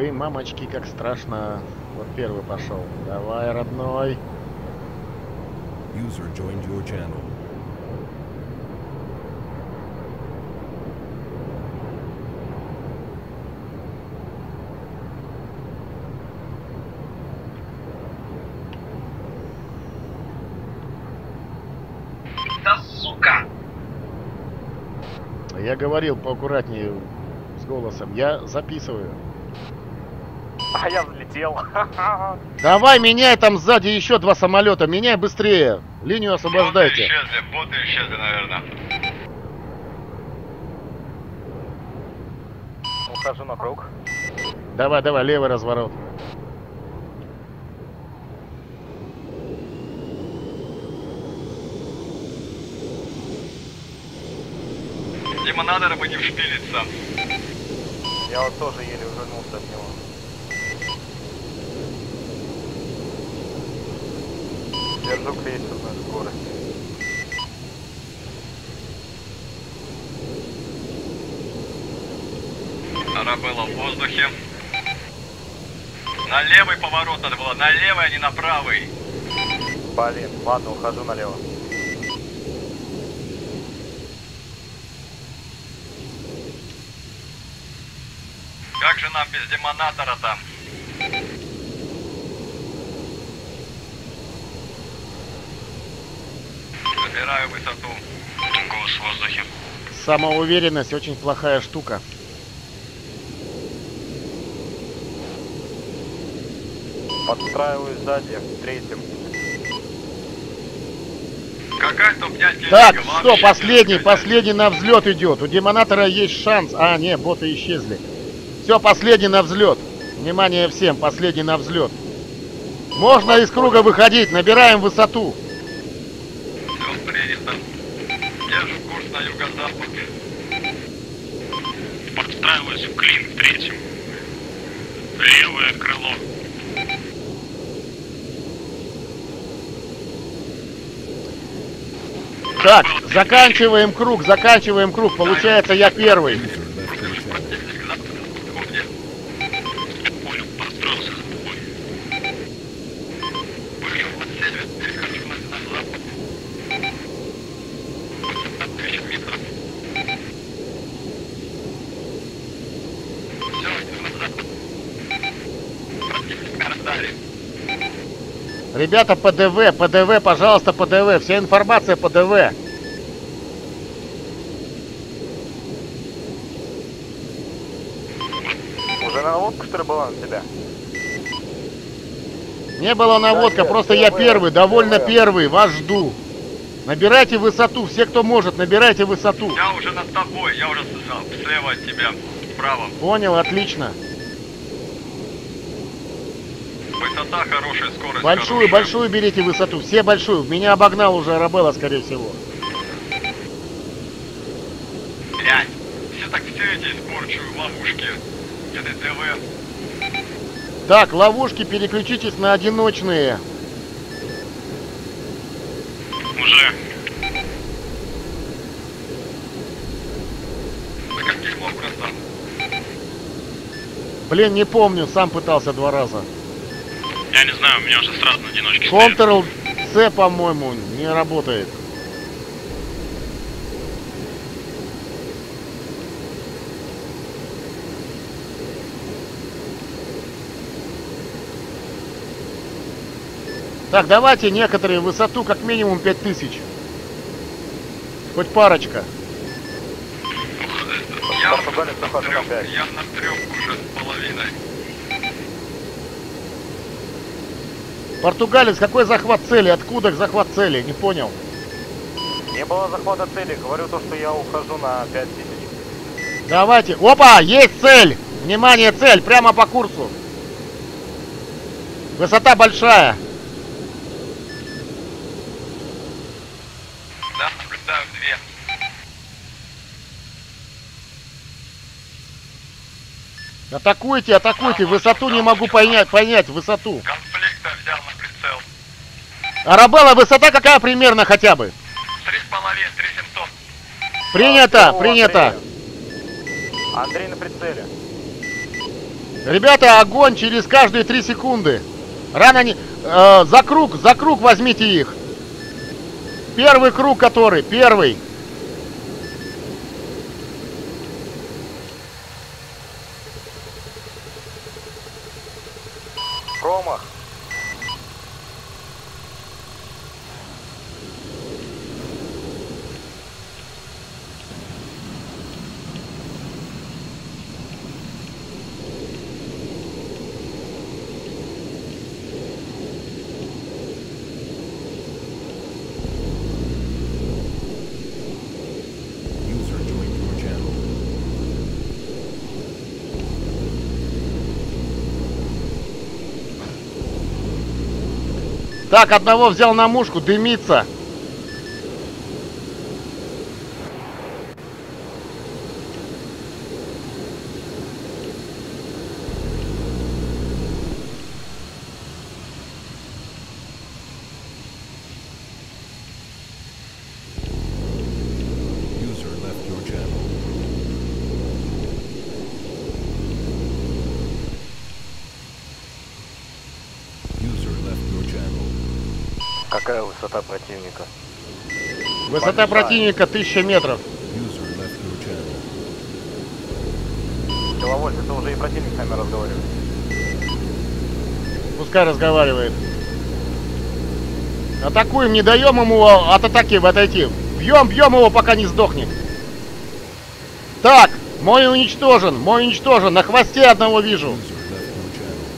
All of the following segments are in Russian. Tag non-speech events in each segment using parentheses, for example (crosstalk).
Ой, мамочки, как страшно. Вот первый пошел. Давай, родной. User joined your channel. Да сука! Я говорил поаккуратнее с голосом. Я записываю. (laughs) А я взлетел. (laughs) Давай, меняй там сзади еще два самолета. Меняй быстрее. Линию Боты освобождайте. исчезли, боты исчезли, наверное. Ухожу на круг. Давай, давай, левый разворот. Дима, надо бы не вшпилиться. Я вот тоже еле увернулся от него. Держу крейсерную скорость. Арабелла в воздухе. На левый поворот надо было, на левый, а не на правый. Блин, ладно, ухожу налево. Как же нам без демонатора там? Набираю высоту. Голос в воздухе. Самоуверенность очень плохая штука. Подстраиваюсь сзади, в третьем. Какая топ-5 Так, лига что, последний, последний на взлет идет. У демонатора есть шанс. А, не, боты исчезли. Все, последний на взлет. Внимание всем, последний на взлет. Можно из круга выходить, набираем высоту. Все принято. Держу курс на юго-запад. Подстраиваюсь в клин в третьем. Левое крыло. Так, заканчиваем круг, заканчиваем круг. Получается, я первый. User left your channel. Понял, подстроился за тобой. Вышел от севера, перехожу на, на запад. Высота 1000 метров. Все, иду на запад. Противник раздали. Ребята, ПДВ, ПДВ, пожалуйста, ПДВ. Вся информация ПДВ. Уже наводка, что ли, была на тебя? Не было наводка, Да, просто я первый, довольно первый. первый, вас жду. Набирайте высоту, все, кто может, набирайте высоту. Я уже над тобой, я уже слева от тебя, справа. Понял, отлично. Высота хорошая, скорость Большую, хорошая. большую берите высоту, все большую. Меня обогнал уже Арабелла, скорее всего. Блядь, все так все эти испорчу, ловушки. ТДТВ. Так, ловушки, переключитесь на одиночные. Уже. Каким образом? Блин, не помню, сам пытался два раза. Знаю, у меня уже сразу на одиночке стоит. Ctrl-C, по-моему, не работает. Так, давайте некоторые высоту как минимум 5000. Хоть парочка. Я я на трех уже с половиной. Португалец, какой захват цели? Откуда захват цели? Не понял. Не было захвата цели, говорю то, что я ухожу на 5000. Давайте. Опа, есть цель. Внимание, цель, прямо по курсу. Высота большая. Да, наблюдаю две. Атакуйте, атакуйте. Высоту не могу понять, понять высоту. Арабелла, высота какая примерно хотя бы? Три с половиной, три семьсот. Принято, О, принято. Андрей. Андрей на прицеле. Ребята, огонь через каждые 3 секунды. Рано не... э, за круг, за круг возьмите их. Первый круг который, первый. Так, одного взял на мушку, дымится. User left your channel. User left your channel. Какая высота противника? Высота противника 1000 метров. Силовой, это уже и противник с нами разговаривает. Пускай разговаривает. Атакуем, не даем ему от атаки отойти. Бьем, бьем его, пока не сдохнет. Так, мой уничтожен, мой уничтожен. На хвосте одного вижу. User left your channel.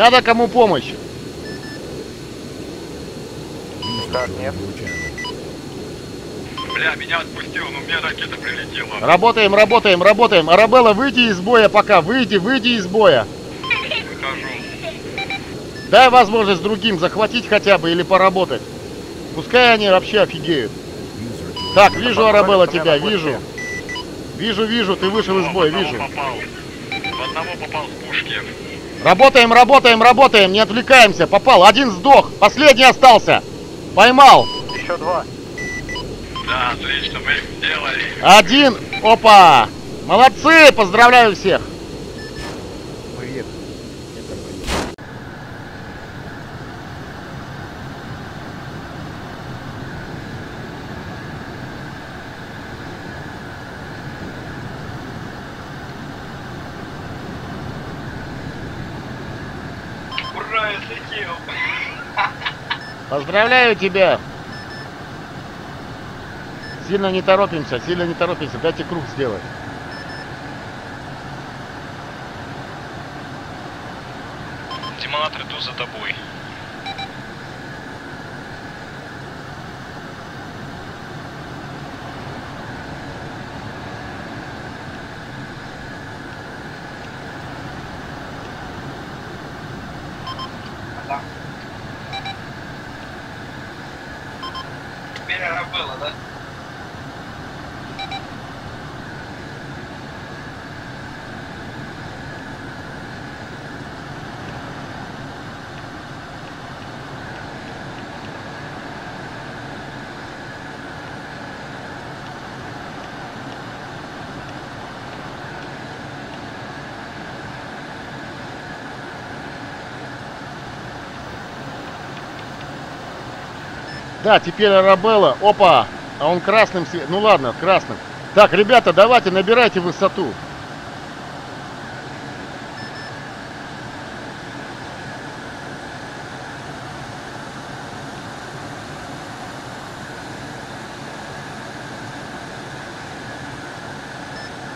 Надо кому помощь. Joined нет. Бля, меня отпустил, но мне ракета прилетела. Работаем, работаем, работаем. Арабелла, выйди из боя пока. Выйди, выйди из боя. Выхожу. Дай возможность другим захватить хотя бы или поработать. Пускай они вообще офигеют. Так, вижу, Арабелла, меня тебя, вижу. Вижу, вижу, ты вышел из боя, вижу. попал. В одного попал с пушки. Работаем, работаем, работаем, не отвлекаемся. Попал, один сдох, последний остался. Поймал. Еще два. Да, отлично, мы их сделали. Один, опа. Молодцы, поздравляю всех. Я слетел. Поздравляю тебя. Сильно не торопимся, сильно не торопимся. Дайте круг сделать. Демонатор, иду за тобой. Теперь Арабелла, да? Да, теперь Арабелла. Опа, а он красным свет. Ну ладно, красным. Так, ребята, давайте набирайте высоту.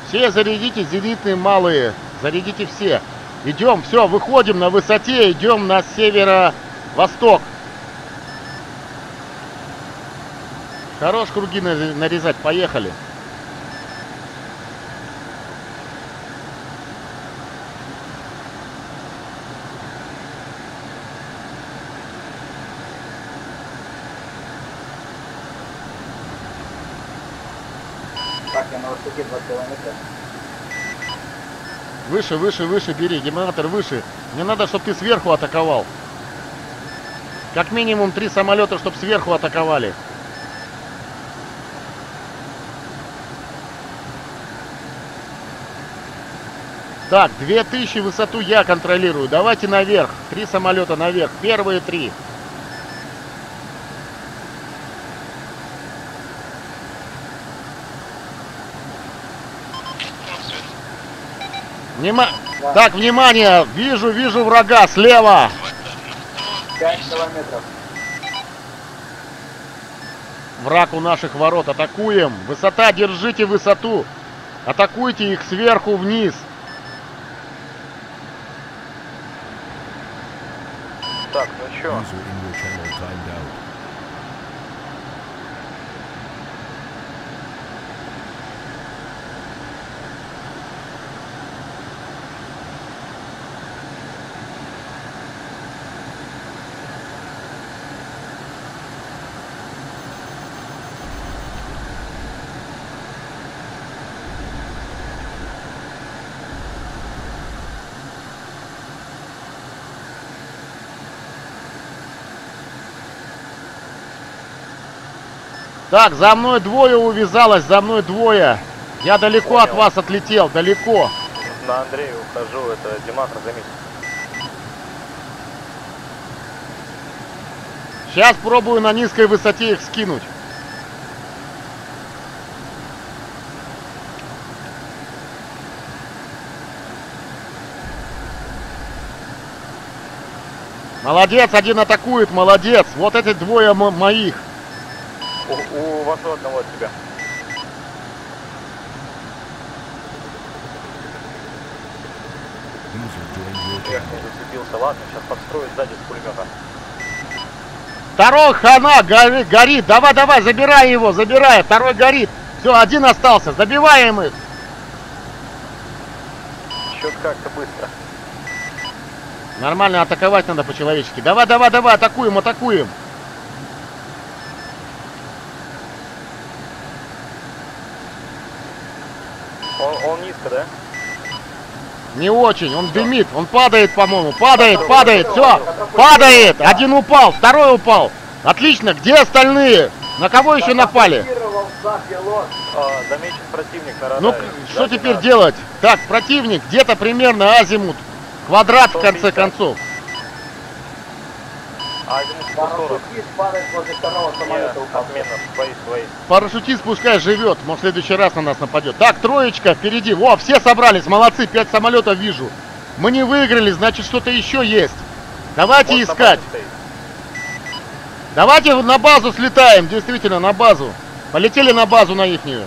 Все зарядите зенитные малые. Зарядите все. Идем, все, выходим на высоте, идем на северо-восток. Хорош круги на- нарезать, поехали. Так, я на высоте 2 километра. Выше, выше, выше бери, гимнатор выше. Мне надо, чтобы ты сверху атаковал. Как минимум три самолета, чтобы сверху атаковали. Так, 2000 высоту я контролирую. Давайте наверх. Три самолета наверх. Первые три. Внима... Так, внимание! Вижу, вижу врага слева. 5 километров. Враг у наших ворот. Атакуем. Высота, держите высоту. Атакуйте их сверху вниз. Так, ну чё? User in Так, за мной двое увязалось, за мной двое. Я далеко от вас отлетел, далеко. На Андрея ухожу, это Димахр, заметь. Сейчас пробую на низкой высоте их скинуть. Молодец, один атакует, молодец. Вот эти двое мо- моих. У, у вас у одного от тебя. Не зацепился. Ладно, сейчас подстрою сзади с пулемета. Второй хана гори- горит. Давай, давай, забирай его, забирай. Второй горит. Все, один остался. Забиваем их. Чё-то как-то быстро. Нормально атаковать надо по-человечески. Давай, давай, давай, атакуем, атакуем. Он, он низко, да? Не очень, он дымит, он падает, по-моему, падает, падает, все, падает, один упал, второй упал. Отлично, где остальные? На кого еще напали? Радаре. Ну, что теперь делать? Так, противник, где-то примерно азимут, квадрат в конце 150. концов. Ему 140. Парашютист падает возле второго самолета свои. Парашютист пускай живет, может в следующий раз на нас нападет. Так, троечка впереди, во, все собрались, молодцы, пять самолетов вижу. Мы не выиграли, значит что-то еще есть. Давайте Вот искать. Давайте на базу слетаем, действительно, на базу. Полетели на базу на ихнюю.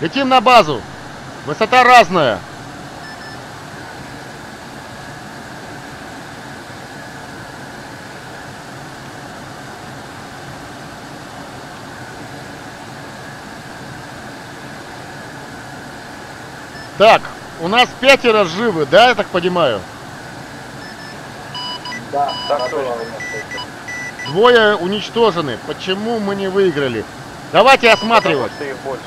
Летим на базу. Высота разная. Так, у нас пятеро живы, да, я так понимаю? Да, Так точно. Двое уничтожены. Почему мы не выиграли? Давайте осматривать. Потому что их больше.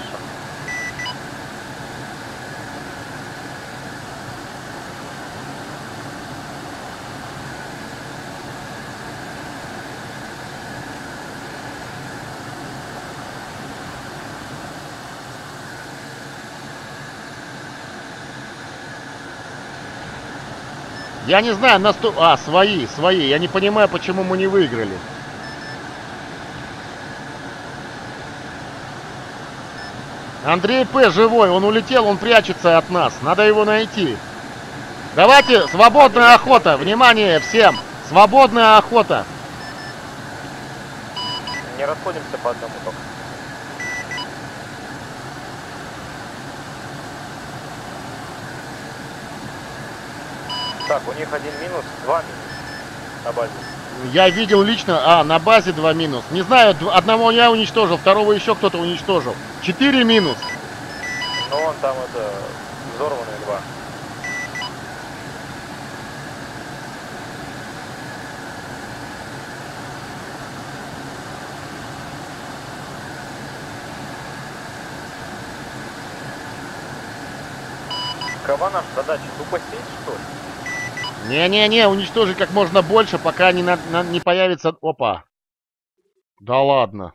Я не знаю, на сто... А, свои, свои. Я не понимаю, почему мы не выиграли. Андрей П. живой, он улетел, он прячется от нас. Надо его найти. Давайте, свободная охота. Внимание всем. Свободная охота. Не расходимся по одному только. Так, у них один минус, два минус на базе. Я видел лично, а, на базе два минус. Не знаю, одного я уничтожил, второго еще кто-то уничтожил. Четыре минус. Ну, Но он там это, взорванные два. Какова наша задача? Тупо сесть, что ли? Не-не-не, уничтожить как можно больше, пока не, на- на- не появится... Опа. Да ладно.